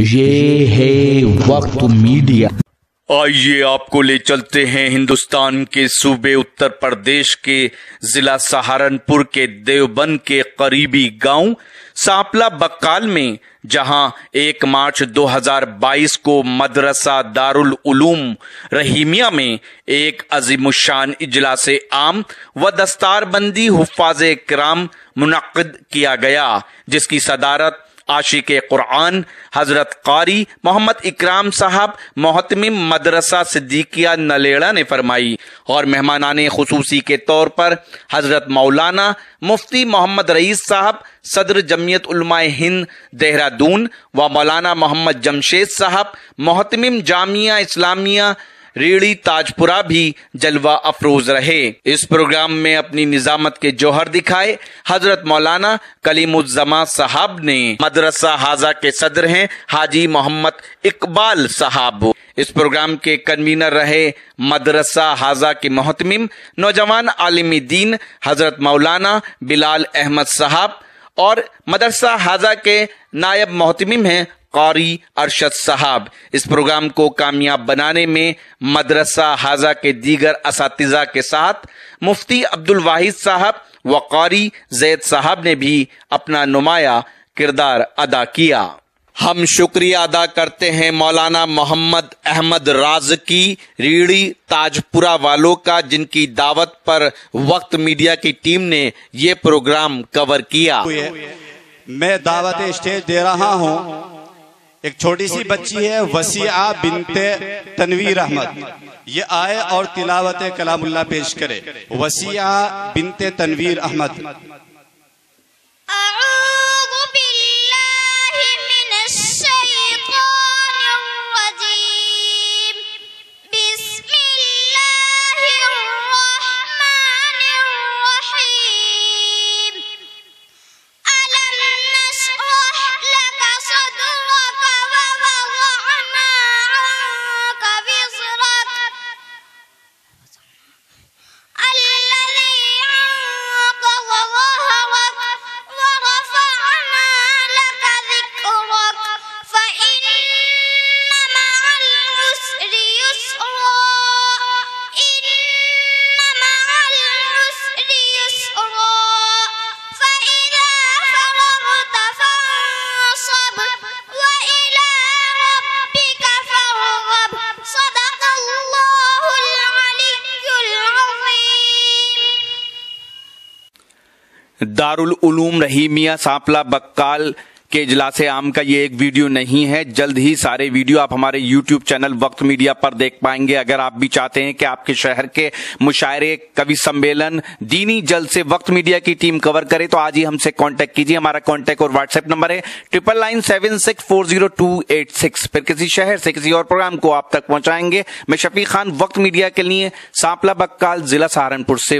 ये है वक्त मीडिया। आइए आपको ले चलते हैं हिंदुस्तान के सूबे उत्तर प्रदेश के जिला सहारनपुर के देवबंद के करीबी गाँव सांपला बक्काल में, जहाँ 1 मार्च 2022 को मदरसा दारुल उलूम रहीमिया में एक अजीमुशान इजलास आम व दस्तारबंदी हुफाज कराम मुनद किया गया, जिसकी सदारत आशिक कुरान हज़रत कारी, मोहम्मद इकराम साहब, मोहतमिम मदरसा सिद्दीकिया नलेड़ा ने फरमाई। और मेहमान खसूसी के तौर पर हज़रत मौलाना मुफ्ती मोहम्मद रईस साहब, सदर जमीयत उलमाए हिंद, देहरादून, व मौलाना मोहम्मद जमशेद साहब, मोहतमिम जामिया इस्लामिया रेड़ी, ताजपुरा भी जलवा अफरोज रहे। इस प्रोग्राम में अपनी निजामत के जौहर दिखाए। हज़रत मौलाना कलीमुज्जमा साहब ने मदरसा हाजा के सदर हैं, हाजी मोहम्मद इकबाल साहब। इस प्रोग्राम के कन्वीनर रहे मदरसा हाजा के मोहतमिम, नौजवान आलिमी दीन हज़रत मौलाना बिलाल अहमद साहब और मदरसा हाजा के नायब मोहतमिम हैं कारी अरशद साहब। इस प्रोग्राम को कामयाब बनाने में मदरसा हाजा के दीगर इस के साथ मुफ्ती अब्दुल वाहिद साहब व कारी जैद साहब ने भी अपना नुमाया किरदार अदा किया। हम शुक्रिया अदा करते हैं मौलाना मोहम्मद अहमद राज की रीढ़ी ताजपुरा वालों का, जिनकी दावत पर वक्त मीडिया की टीम ने ये प्रोग्राम कवर किया। मैं दावत स्टेज दे रहा हूँ। एक छोटी सी बच्ची है वसीआ बिनते तनवीर अहमद। ये आए और तिलावत कलामुल्ला पेश करे। वसीआ बिनते तनवीर अहमद। दारुल उलूम रहीमिया सांपला बक्काल के इजलास आम का ये एक वीडियो नहीं है। जल्द ही सारे वीडियो आप हमारे यूट्यूब चैनल वक्त मीडिया पर देख पाएँगे। अगर आप भी चाहते हैं कि आपके शहर के मुशायरे, कवि सम्मेलन, दीनी जल्द से वक्त मीडिया की टीम कवर करे तो आज ही हमसे कांटेक्ट कीजिए। हमारा कांटेक्ट और व्हाट्सएप नंबर है triple nine seven six four zero two eight six फिर किसी शहर से किसी और प्रोग्राम को आप तक पहुंचाएँगे। मैं शफी खान, वक्त मीडिया के लिए सांपला बक्काल, जिला सहारनपुर से।